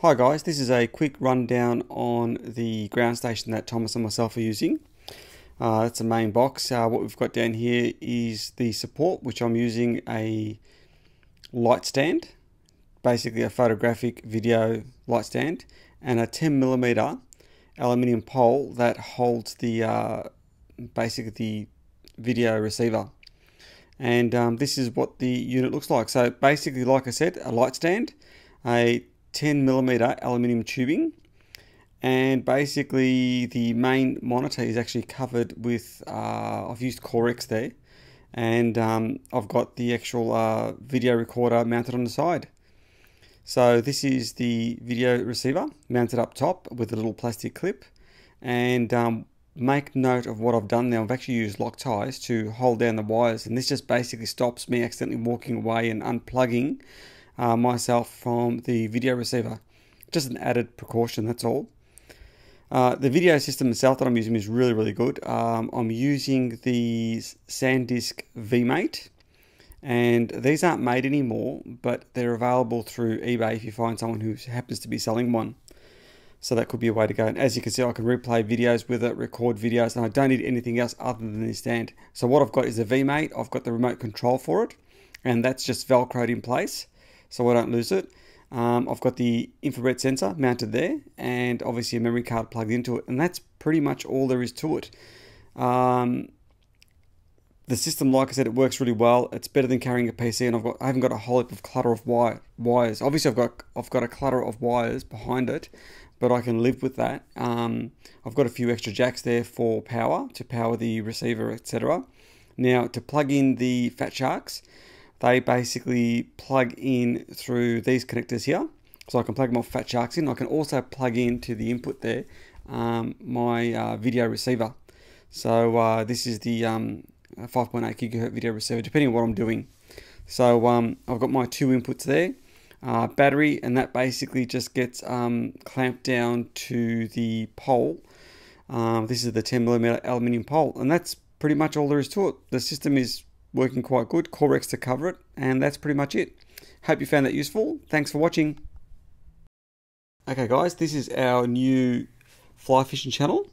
Hi guys, this is a quick rundown on the ground station that Thomas and myself are using. Uh, that's the main box. Uh, what we've got down here is the support, which I'm using a light stand, basically a photographic video light stand, and a 10 millimeter aluminium pole that holds the uh, basically the video receiver. And um, this is what the unit looks like. So basically, like I said, a light stand, a 10 millimeter aluminium tubing. And basically the main monitor is actually covered with uh, I've used Corex there. And um, I've got the actual uh, video recorder mounted on the side. So this is the video receiver mounted up top with a little plastic clip. And um, make note of what I've done now I've actually used Loctites to hold down the wires. And this just basically stops me accidentally walking away and unplugging uh, myself from the video receiver. Just an added precaution, that's all. Uh, the video system itself that I'm using is really, really good. Um, I'm using the SanDisk V-Mate, and these aren't made anymore, but they're available through eBay if you find someone who happens to be selling one. So that could be a way to go. And as you can see, I can replay videos with it, record videos, and I don't need anything else other than this stand. So what I've got is a V-Mate, I've got the remote control for it, and that's just Velcroed in place so I don't lose it. Um, I've got the infrared sensor mounted there and obviously a memory card plugged into it and that's pretty much all there is to it. Um, the system, like I said, it works really well. It's better than carrying a PC, and I've got I haven't got a whole heap of clutter of wire, wires. Obviously, I've got I've got a clutter of wires behind it, but I can live with that. Um, I've got a few extra jacks there for power to power the receiver, etc. Now to plug in the Fat Sharks, they basically plug in through these connectors here. So I can plug my Fat Sharks in. I can also plug into the input there um, my uh, video receiver. So uh, this is the um, 5.8 gigahertz video receiver, depending on what I'm doing. So um, I've got my two inputs there. Uh, battery, and that basically just gets um, clamped down to the pole. Um, this is the 10 millimeter aluminium pole, and that's pretty much all there is to it. The system is working quite good. Corex to cover it, and that's pretty much it. Hope you found that useful. Thanks for watching. Okay, guys, this is our new fly fishing channel.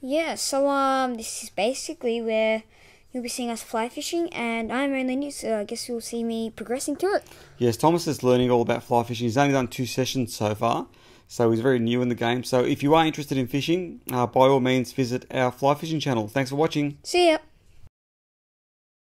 Yeah, so um, this is basically where you'll be seeing us fly fishing, and I'm only new, so I guess you'll see me progressing through it. Yes, Thomas is learning all about fly fishing. He's only done two sessions so far, so he's very new in the game. So if you are interested in fishing, uh, by all means, visit our fly fishing channel. Thanks for watching. See ya.